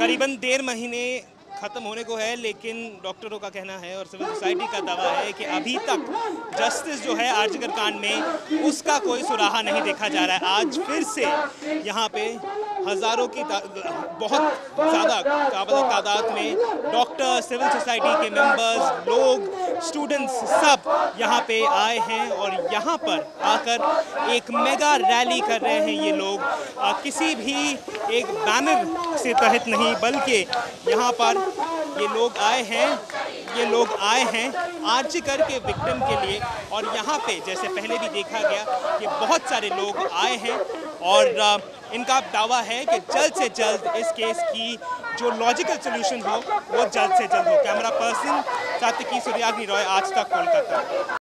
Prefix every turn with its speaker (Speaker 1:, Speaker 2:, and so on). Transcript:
Speaker 1: करीबन डेढ़ महीने ख़त्म होने को है, लेकिन डॉक्टरों का कहना है और सिविल सोसाइटी का दावा है कि अभी तक जस्टिस जो है आर्जगर कांड में उसका कोई सुराहा नहीं देखा जा रहा है। आज फिर से यहाँ पे हज़ारों की बहुत ज़्यादा तादाद में डॉक्टर सिविल सोसाइटी के मेंबर्स लोग स्टूडेंट्स सब यहाँ पे आए हैं और यहाँ पर आकर एक मेगा रैली कर रहे हैं ये लोग। आ, किसी भी एक बैनर से तहत नहीं बल्कि यहाँ पर ये लोग आए हैं ये लोग आए हैं आर्चिकर के विक्टिम के लिए। और यहाँ पे जैसे पहले भी देखा गया कि बहुत सारे लोग आए हैं। और इनका दावा है कि जल्द से जल्द इस केस की जो लॉजिकल सोल्यूशन हो, वो जल्द से जल्द हो। Camera person Satyaki Suryagni Roy, Aaj Tak Kolkata.